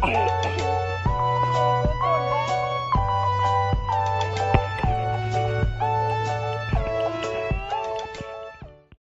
Market.